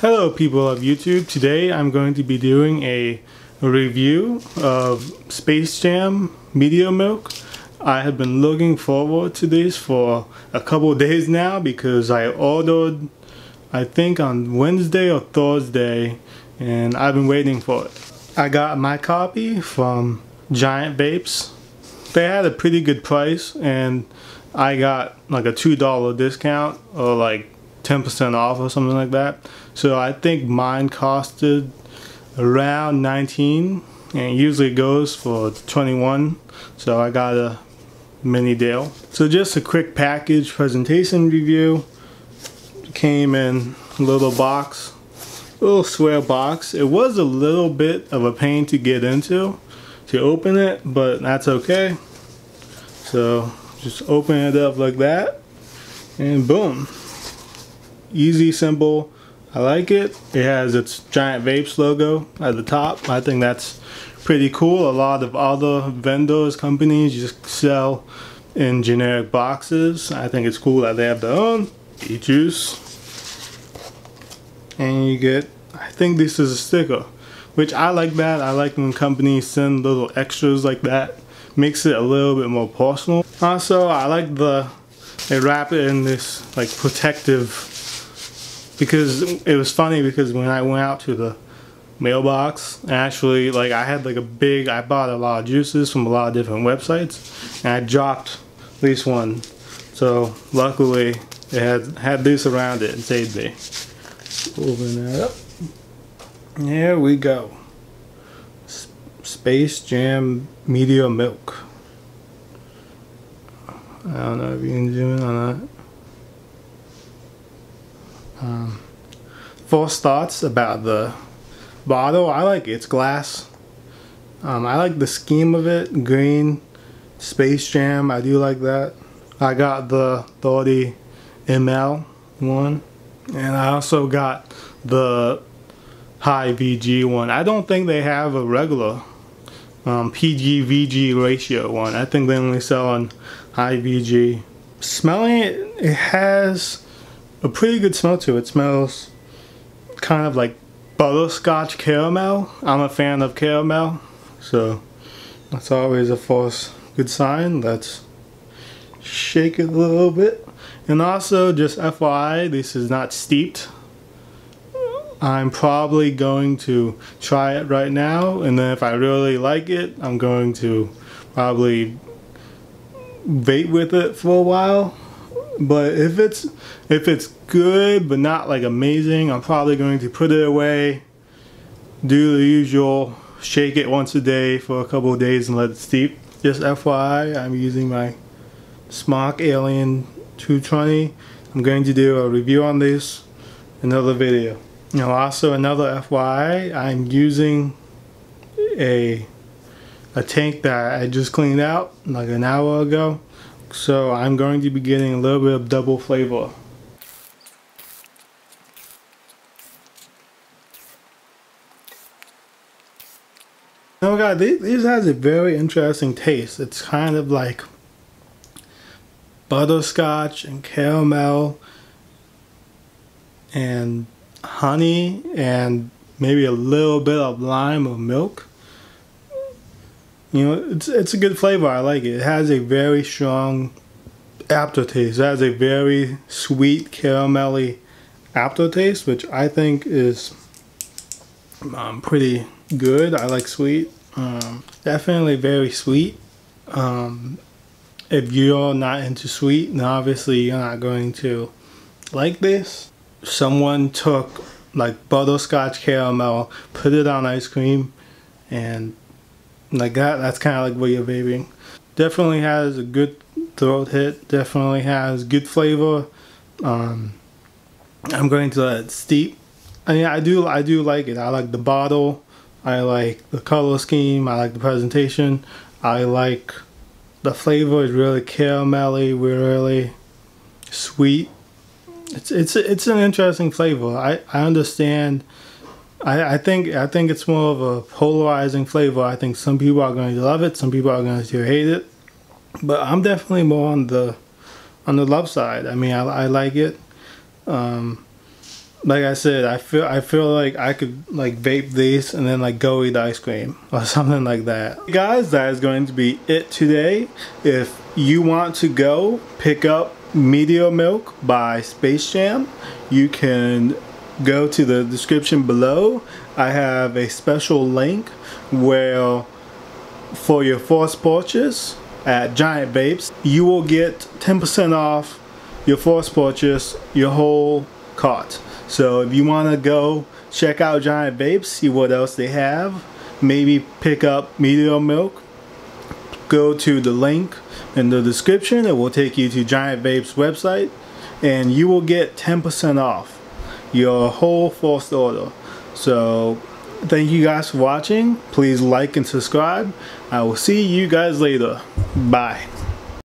Hello people of YouTube. Today I'm going to be doing a review of Space Jam Meteor Milk. I have been looking forward to this for a couple days now because I ordered I think on Wednesday or Thursday and I've been waiting for it. I got my copy from Giant Vapes. They had a pretty good price and I got like a $2 discount or like 10% off or something like that. So I think mine costed around 19 and usually goes for 21. So I got a mini deal. So just a quick package presentation review. Came in a little box, little square box. It was a little bit of a pain to get into, to open it, but that's okay. So just open it up like that and boom easy, simple. I like it. It has its Giant Vapes logo at the top. I think that's pretty cool. A lot of other vendors, companies just sell in generic boxes. I think it's cool that they have their own e-juice. And you get, I think this is a sticker, which I like that. I like when companies send little extras like that. Makes it a little bit more personal. Also, I like the, they wrap it in this like protective because it was funny because when I went out to the mailbox actually like I had like a big I bought a lot of juices from a lot of different websites and I dropped at least one. So luckily it had had this around it and saved me. Open that up. Here we go. Space Jam Meteor Milk. I don't know if you can zoom in on that um, first thoughts about the bottle. I like its glass. Um, I like the scheme of it. Green, Space Jam. I do like that. I got the 30 ml one. And I also got the high VG one. I don't think they have a regular um, PG VG ratio one. I think they only sell on high VG. Smelling it, it has a pretty good smell to it. It smells kind of like butterscotch caramel. I'm a fan of caramel, so that's always a first good sign. Let's shake it a little bit. And also, just FYI, this is not steeped. I'm probably going to try it right now, and then if I really like it, I'm going to probably wait with it for a while but if it's if it's good but not like amazing I'm probably going to put it away do the usual shake it once a day for a couple of days and let it steep. Just FYI I'm using my Smok Alien 220 I'm going to do a review on this another video. Now also another FYI I'm using a a tank that I just cleaned out like an hour ago so I'm going to be getting a little bit of double flavor. Oh god, this, this has a very interesting taste. It's kind of like butterscotch and caramel and honey and maybe a little bit of lime or milk. You know, it's it's a good flavor. I like it. It has a very strong aftertaste. It has a very sweet caramelly aftertaste, which I think is um, pretty good. I like sweet. Um, definitely very sweet. Um, if you're not into sweet, then obviously you're not going to like this. Someone took like butterscotch caramel, put it on ice cream, and like that that's kind of like what you're vaping definitely has a good throat hit definitely has good flavor. Um, I'm going to let steep I mean I do I do like it. I like the bottle. I like the color scheme. I like the presentation. I like the flavor. Is really caramelly really sweet. It's it's it's an interesting flavor. I I understand I, I think I think it's more of a polarizing flavor. I think some people are going to love it, some people are going to hate it. But I'm definitely more on the on the love side. I mean, I, I like it. Um, like I said, I feel I feel like I could like vape these and then like go eat ice cream or something like that. Guys, that is going to be it today. If you want to go pick up Meteor Milk by Space Jam, you can go to the description below. I have a special link where for your first purchase at Giant Vapes, you will get 10% off your first purchase, your whole cart. So if you want to go check out Giant Vapes, see what else they have, maybe pick up Meteor Milk, go to the link in the description. It will take you to Giant Vapes website and you will get 10% off your whole first order. So thank you guys for watching. Please like and subscribe. I will see you guys later. Bye.